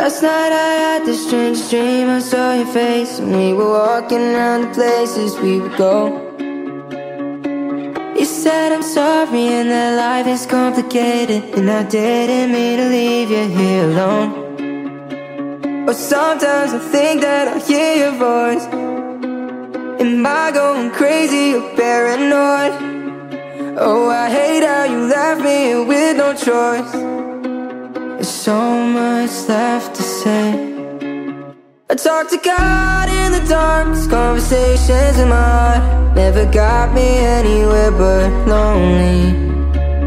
Last night I had this strange dream. I saw your face And we were walking around the places we would go. You said I'm sorry and that life is complicated And I didn't mean to leave you here alone. But sometimes I think that I hear your voice. Am I going crazy or paranoid? Oh, I hate how you left me with no choice there's so much left to say. I talk to God in the darkest conversations in my heart Never got me anywhere but lonely.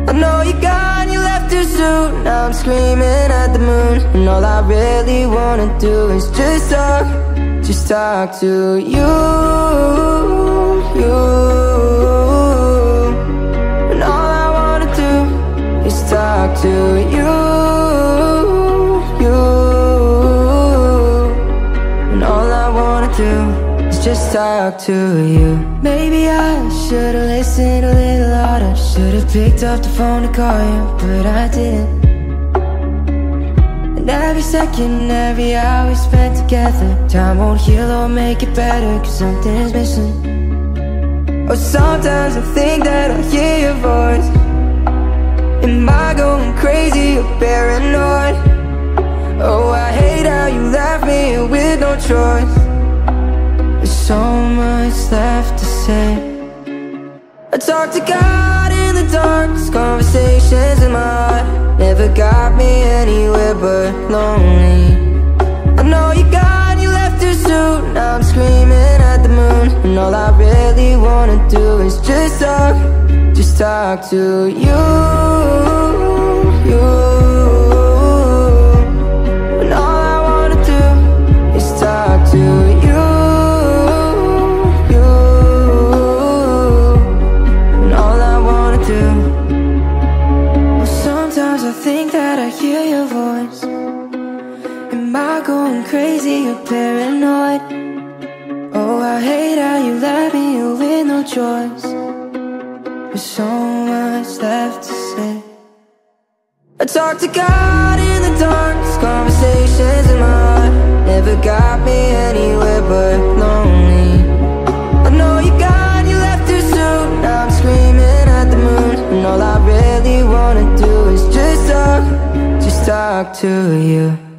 I know you gone, you left too soon Now I'm screaming at the moon And all I really wanna do is just talk Just talk to you, you. And all I wanna do is talk to you do is just talk to you. Maybe I should've listened a little harder. Should've picked up the phone to call you, but I didn't. And every second, every hour we spent together Time won't heal or make it better, cause something's missing. Oh, sometimes I think that I hear your voice. Am I going crazy or paranoid? Oh, I hate how you left me with no choice much left to say. I talk to God in the dark darkest conversations in my heart. Never got me anywhere but lonely. I know you gone, you left too soon Now I'm screaming at the moon. And all I really wanna do is just talk Just talk to you, you crazy or paranoid? Oh, I hate how you left me you with no choice. There's so much left to say. I talk to God in the darkest conversations in my heart Never got me anywhere but lonely. I know you gone, you left too soon. Now I'm screaming at the moon. And all I really wanna do is just talk, just talk to you